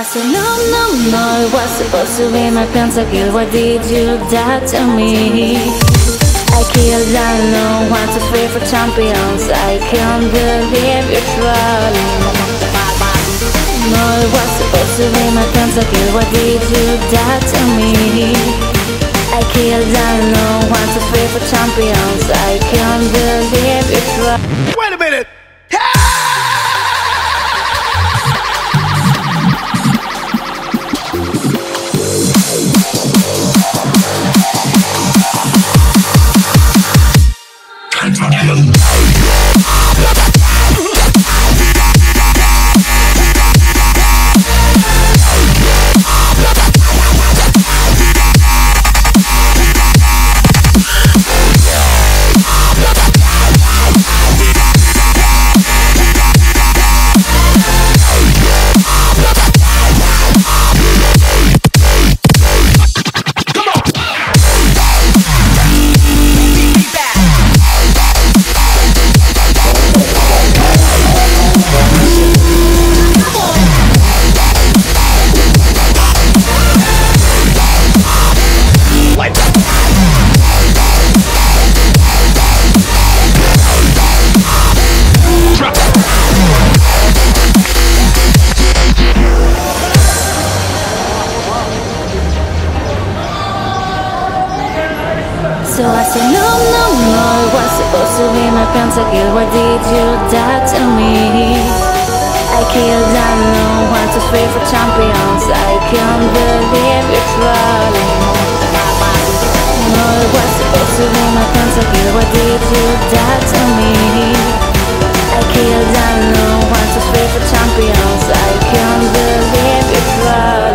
I said, no, no, no, it was supposed to be my pentakill. Why did you die to me? I killed alone, want to free for champions. I can't believe you're trolling. No, it was supposed to be my pentakill. Why did you die to me? I killed alone, want to free for champions. I can't believe you're trolling. So I said, no, no, no, it was supposed to be my pentakill. What did you die to me? I killed unknown, one, two, three for champions. I can't believe it's falling. No, it was supposed to be my pentakill. What did you do to me? I killed unknown, one, two, three for champions. I can't believe it's falling.